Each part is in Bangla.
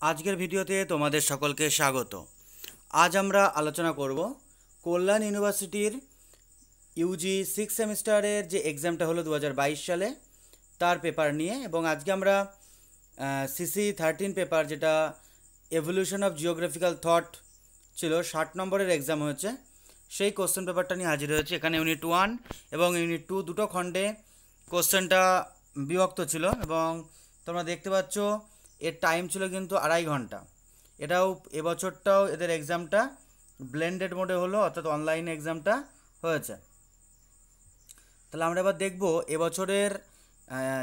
আজকের ভিডিওতে তোমাদের সকলকে স্বাগত। আজ আমরা আলোচনা করব কল্যাণ ইউনিভার্সিটির ইউজি সিক্স সেমিস্টারের যে এক্সামটা হলো দু হাজার বাইশ সালে, তার পেপার নিয়ে এবং আজকে আমরা সিসি থার্টিন পেপার যেটা এভলিউশন অফ জিওগ্রাফিক্যাল থট ছিল, ষাট নম্বরের এক্সাম হয়েছে। সেই কোশ্চেন পেপারটা নিয়ে হাজির হয়েছে। এখানে ইউনিট ওয়ান এবং ইউনিট টু দুটো খণ্ডে কোশ্চেনটা বিভক্ত ছিল এবং তোমরা দেখতে পাচ্ছ এর টাইম ছিল কিন্তু আড়াই ঘণ্টা। এটাও এবছরটাও এদের এক্সামটা ব্লেন্ডেড মোডে হলো, অর্থাৎ অনলাইন এক্সামটা হয়েছে। তাহলে আমরা এবার দেখব এবছরের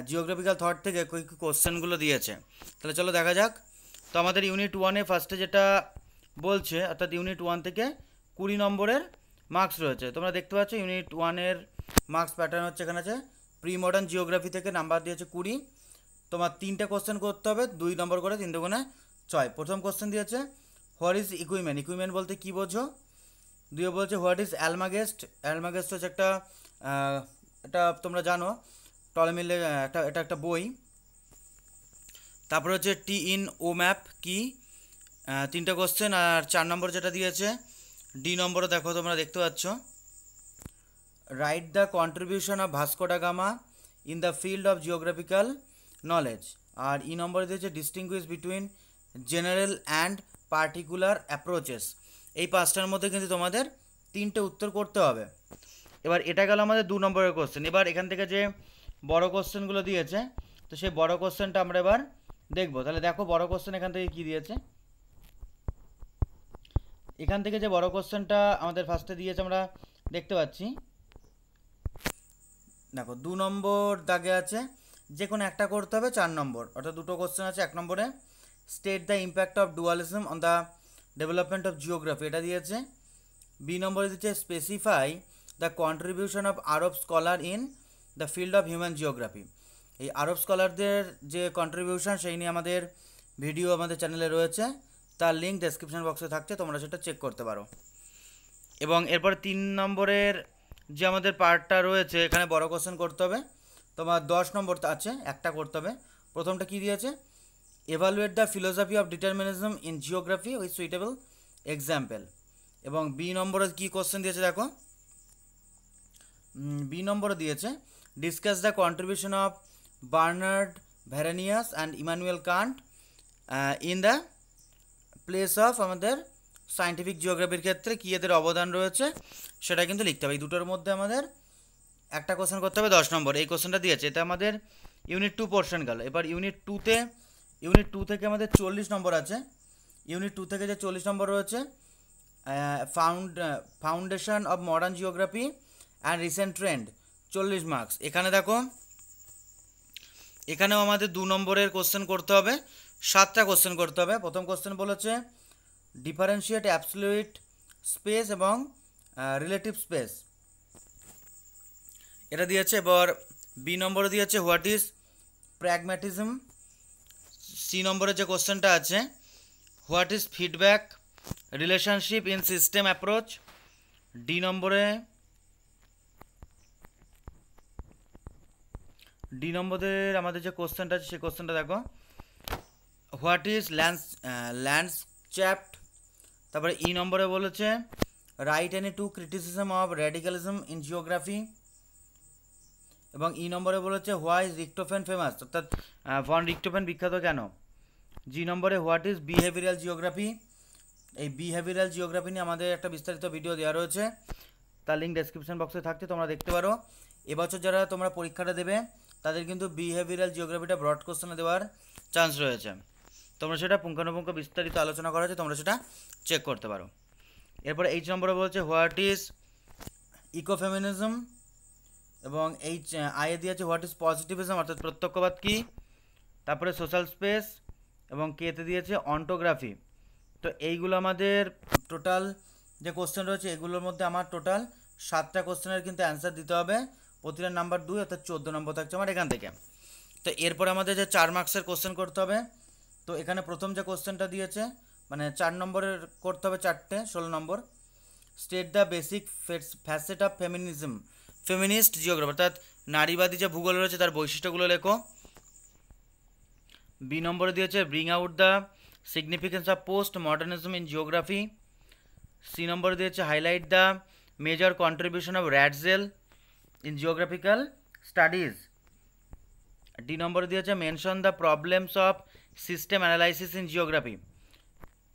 জিওগ্রাফিক্যাল থট থেকে কী কোশ্চেনগুলো দিয়েছে। তাহলে চলো দেখা যাক। তো আমাদের ইউনিট ওয়ানে ফার্স্টে যেটা বলছে, অর্থাৎ ইউনিট ওয়ান থেকে কুড়ি নম্বরের মার্কস রয়েছে। তোমরা দেখতে পাচ্ছ ইউনিট ওয়ানের মার্কস প্যাটার্ন হচ্ছে এখানে আছে প্রি মডার্ন জিওগ্রাফি থেকে নাম্বার দিয়েছে কুড়ি। তোমার তিনটে কোশ্চেন করতে হবে, দুই নম্বর করে তিন দুগুণে ছয়। প্রথম কোশ্চেন দিয়েছে হোয়াট ইজ ইকুইপমেন্ট ইকুইপমেন্ট বলতে কী বোঝো? দুই বলছে হোয়াট ইজ অ্যালমাগেস্ট অ্যালমাগেস্ট হচ্ছে একটা এটা তোমরা জানো, টলমিলে একটা, এটা একটা বই। তারপরে হচ্ছে টি ইন ও ম্যাপ কি? তিনটা কোশ্চেন আর চার নম্বর যেটা দিয়েছে ডি নম্বরও দেখো তোমরা দেখতে পাচ্ছ। Right the contribution of Vasco da Gama in the field of geographical knowledge R E নম্বরে দিয়েছে distinguish between general and particular approaches এই পাঁচটার মধ্যে কিন্তু তোমাদের তিনটে উত্তর করতে হবে। এবার এটা গেল আমাদের দু নম্বরের কোশ্চেন এবার এখান থেকে যে বড় কোশ্চেনগুলো দিয়েছে, তো সেই বড় কোশ্চেনটা আমরা এবার দেখব। তাহলে দেখো বড় কোশ্চেন এখান থেকে কি দিয়েছে? এখান থেকে যে বড় কোশ্চেনটা আমাদের ফার্স্টে দিয়েছে আমরা দেখতে পাচ্ছি। দেখো দু নম্বর দাগে আছে যে কোনো একটা করতে হবে চার নম্বর। অর্থাৎ দুটো কোশ্চেন আছে এক নম্বরে। State the impact of dualism on the development of geography এটা দিয়েছে। বি নম্বরে দিচ্ছে specify the contribution of Arab scholar in the field of human geography এই আরব স্কলারদের যে কন্ট্রিবিউশন সেই নিয়ে আমাদের ভিডিও আমাদের চ্যানেলে রয়েছে। তার লিঙ্ক ডেসক্রিপশন বক্সে থাকছে, তোমরা সেটা চেক করতে পারো। এবং এরপর তিন নম্বরের যে আমাদের পার্টটা রয়েছে, এখানে বড় কোশ্চেন করতে হবে। তোমার দশ নম্বর আছে, একটা করতে হবে। প্রথমটা কী দিয়েছে? Evaluate the philosophy of determinism in geography with suitable example এবং বি নম্বরে কী কোশ্চেন দিয়েছে দেখো? বি নম্বরে দিয়েছে discuss the contribution of Bernhard Varenius and Immanuel Kant in the place of আমাদের সায়েন্টিফিক জিওগ্রাফির ক্ষেত্রে কী এদের অবদান রয়েছে, সেটা কিন্তু লিখতে হবে। এই দুটোর মধ্যে আমাদের একটা কোশ্চেন করতে হবে দশ নম্বর। এই কোশ্চেনটা দিয়েছে এটা আমাদের ইউনিট টু পোর্শন গেল। এবার ইউনিট টুতে ইউনিট টু থেকে আমাদের চল্লিশ নম্বর আছে। ইউনিট টু থেকে যে চল্লিশ নম্বর রয়েছে found foundation of modern geography and recent trend চল্লিশ মার্কস এখানে দেখো, এখানেও আমাদের দু নম্বরের কোশ্চেন করতে হবে, সাতটা কোশ্চেন করতে হবে। প্রথম কোশ্চেন বলেছে ডিফারেন্সিয়েট অ্যাবসলিউট স্পেস এবং রিলেটিভ স্পেস এটা দিয়েছে এবার বি নম্বরে দিয়েছে হোয়াট ইজ প্র্যাগম্যাটিজম? সি নম্বরে যে কোশ্চেনটা আছে, what is feedback relationship in system approach? D নম্বরে, ডি নম্বরের আমাদের যে কোশ্চেনটা আছে, সেই কোশ্চেনটা দেখো। What is lands landscape? তারপরে ই নম্বরে বলেছে, write any two criticism of radicalism in geography. এবং ই নম্বরে বলেছে হোয়াই ইজ রিক্টোফেন ফেমাস? অর্থাৎ ভন রিক্টোফেন বিখ্যাত কেন? জি নম্বরে, হোয়াট ইজ বিহেভিয়ারাল জিওগ্রাফি? এই বিহেভিয়ারাল জিওগ্রাফি নিয়ে আমাদের একটা বিস্তারিত ভিডিও দেওয়া রয়েছে। তার লিঙ্ক ডেসক্রিপশন বক্সে থাকছে, তোমরা দেখতে পারো। এবছর যারা তোমরা পরীক্ষাটা দেবে, তাদের কিন্তু বিহেভিয়ারাল জিওগ্রাফিটা ব্রড কোশ্চেনে দেওয়ার চান্স রয়েছে। তোমরা সেটা পুঙ্খানুপুঙ্খ বিস্তারিত আলোচনা করা আছে তোমরা সেটা চেক করতে পারো। এরপরে এইচ নম্বরে বলছে, হোয়াট ইজ ইকোফেমিনিজম? এবং এইচ আয়ে দিয়েছে হোয়াট ইজ পজিটিভিজম অর্থাৎ প্রত্যক্ষবাদ কী? তারপরে সোশ্যাল স্পেস এবং কেতে দিয়েছে অন্টোগ্রাফি তো এইগুলো আমাদের টোটাল যে কোশ্চেন রয়েছে, এগুলোর মধ্যে আমার টোটাল সাতটা কোশ্চেনের কিন্তু অ্যান্সার দিতে হবে। প্রতিটা নাম্বার দুই, অর্থাৎ চোদ্দ নম্বর থাকছে আমার এখান থেকে। তো এরপর আমাদের যে চার মার্কসের কোশ্চেন করতে হবে। তো এখানে প্রথম যে কোশ্চেনটা দিয়েছে মানে চার নম্বরের করতে হবে চারটে, ষোলো number. State the basic facet of feminism feminist geography অর্থাৎ নারীবাদী যে ভূগোল রয়েছে তার বৈশিষ্ট্যগুলো লেখো। বি নম্বরে দিয়েছে bring out the significance of post modernism in geography C নম্বর দিয়েছে highlight the major contribution of Ratzel in geographical studies D নম্বর দিয়েছে mention the problems of system analysis in geography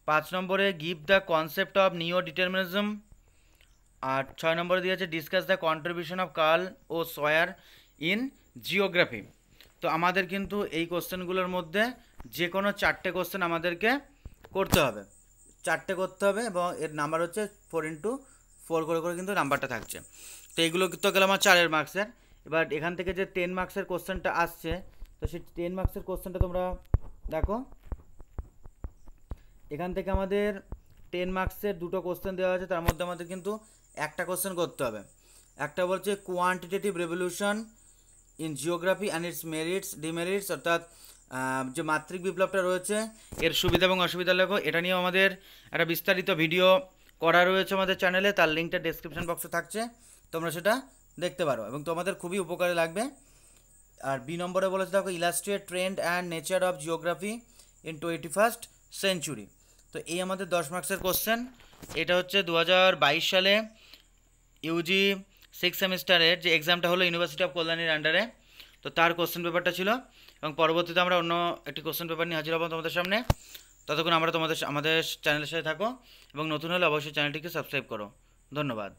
পাঁচ নম্বরে give the concept of neo determinism আর ছয় নম্বরে দিয়েছে discuss the contribution of Carl O Sauer in geography তো আমাদের কিন্তু এই কোশ্চেনগুলোর মধ্যে যে কোনো চারটে কোশ্চেন আমাদেরকে করতে হবে। চারটে করতে হবে এবং এর নাম্বার হচ্ছে ফোর ইন্টু ফোর করে করে কিন্তু নাম্বারটা থাকছে। তো এইগুলো তো গেল আমার চারের মার্কসের এবার এখান থেকে যে টেন মার্কসের কোশ্চেনটা আসছে, তো সেই টেন মার্কসের কোশ্চেনটা তোমরা দেখো। এখান থেকে আমাদের টেন মার্কসের দুটো কোশ্চেন দেওয়া আছে, তার মধ্যে আমাদের কিন্তু একটা কোশ্চেন করতে হবে। একটা বলছে quantitative revolution in geography and its merits demerits অর্থাৎ যে মাত্রিক বিপ্লবটা রয়েছে, এর সুবিধা এবং অসুবিধা লেখো। এটা নিয়েও আমাদের একটা বিস্তারিত ভিডিও করা রয়েছে আমাদের চ্যানেলে তার লিঙ্কটা ডেসক্রিপশন বক্সে থাকছে। তোমরা সেটা দেখতে পারো এবং তোমাদের খুবই উপকারে লাগবে। আর বি নম্বরে বলেছে, দেখো illustrate trend and nature of geography in twenty first century তো এই আমাদের দশ মার্কসের কোশ্চেন এটা হচ্ছে দু হাজার বাইশ সালে ইউজি সিক্স সেমিস্টারের যে এক্সামটা হলো ইউনিভার্সিটি অফ কল্যাণীর আন্ডারে তো তার কোশ্চেন পেপারটা ছিল এবং পরবর্তীতে আমরা অন্য একটি কোশ্চেন পেপার নিয়ে হাজির হব তোমাদের সামনে। ততক্ষণ আমরা তোমাদের, আমাদের চ্যানেলের সাথে থাকো এবং নতুন হলে অবশ্যই চ্যানেলটিকে সাবস্ক্রাইব করো। ধন্যবাদ।